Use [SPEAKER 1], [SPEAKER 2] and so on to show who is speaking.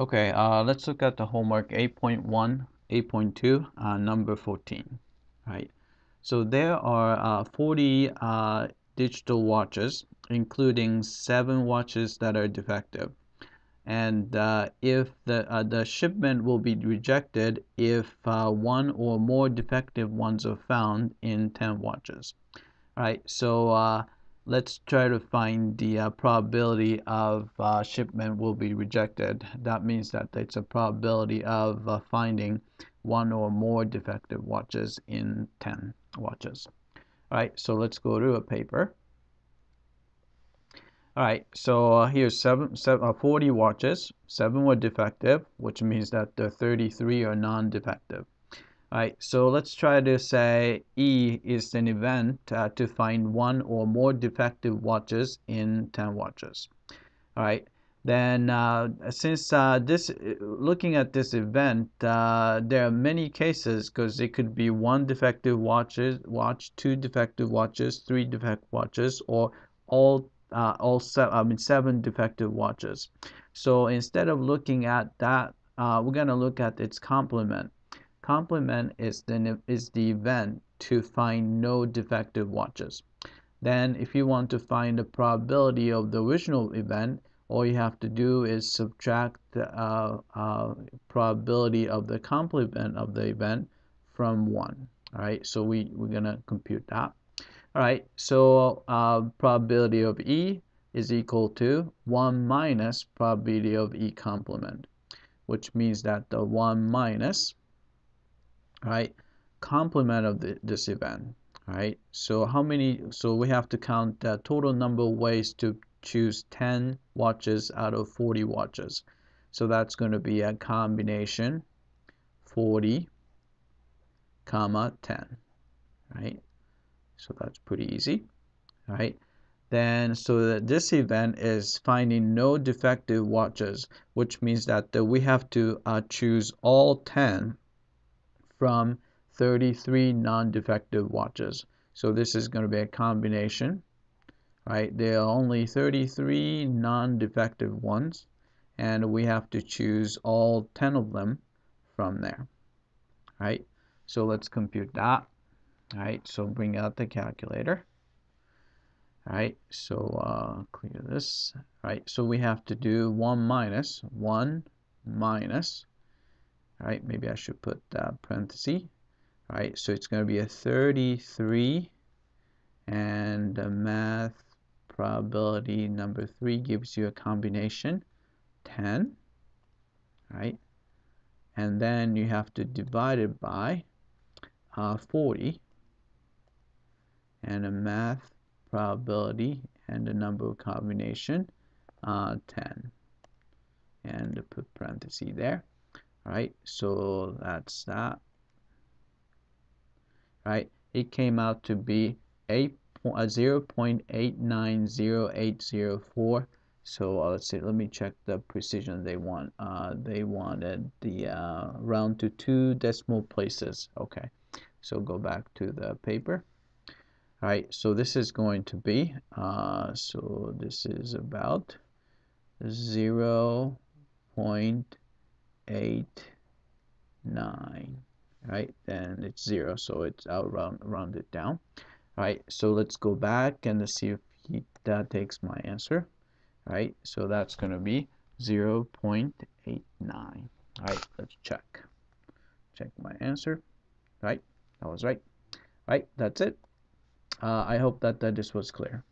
[SPEAKER 1] Okay, uh, let's look at the homework 8.1, 8.2, uh, number 14. Right. So there are uh, 40 uh, digital watches, including seven watches that are defective. And uh, if the uh, the shipment will be rejected if one or more defective ones are found in 10 watches. Right. So let's try to find the uh, probability of uh, shipment will be rejected. That means that it's a probability of uh, finding one or more defective watches in 10 watches. All right, so let's go to a paper. All right, so uh, here's seven, seven, uh, 40 watches. Seven were defective, which means that the 33 are non-defective. Alright, so let's try to say E is an event uh, to find one or more defective watches in 10 watches. Alright, then uh, since uh, this, looking at this event, uh, there are many cases because it could be one defective watches, watch, two defective watches, three defective watches, or all uh, all seven, I mean seven defective watches. So instead of looking at that, uh, we're going to look at its complement. Complement is the, is the event to find no defective watches. Then if you want to find the probability of the original event, all you have to do is subtract the uh, uh, probability of the complement of the event from 1. All right, so we, we're going to compute that. All right, so uh, probability of E is equal to 1 minus probability of E complement, which means that the 1 minus right? Complement of the, this event right? So how many so we have to count the total number of ways to choose 10 watches out of 40 watches. So that's going to be a combination 40 comma 10 right? So that's pretty easy right? Then so that this event is finding no defective watches which means that uh, we have to uh, choose all 10 from 33 non-defective watches. So this is going to be a combination, right? There are only 33 non-defective ones, and we have to choose all 10 of them from there, right? So let's compute that, right? So bring out the calculator. Right, so uh, clear this. Right, so we have to do 1 minus 1 minus right? Maybe I should put uh, parenthesis right? So it's going to be a 33 and the math probability number 3 gives you a combination 10 right? And then you have to divide it by uh, 40 and a math probability and the number combination uh, 10 and put parenthesis there right? So that's that right? It came out to be 8 uh, 0 0.890804 so uh, let's see let me check the precision they want. Uh, they wanted the uh, round to two decimal places. Okay so go back to the paper. All right so this is going to be uh, so this is about 0 eight nine right? Then it's zero so it's out round rounded down. All right so let's go back and let's see if he, that takes my answer. All right so that's going to be 0 0.89 all right let's check. Check my answer. Right that was right. All right that's it. Uh, I hope that, that this was clear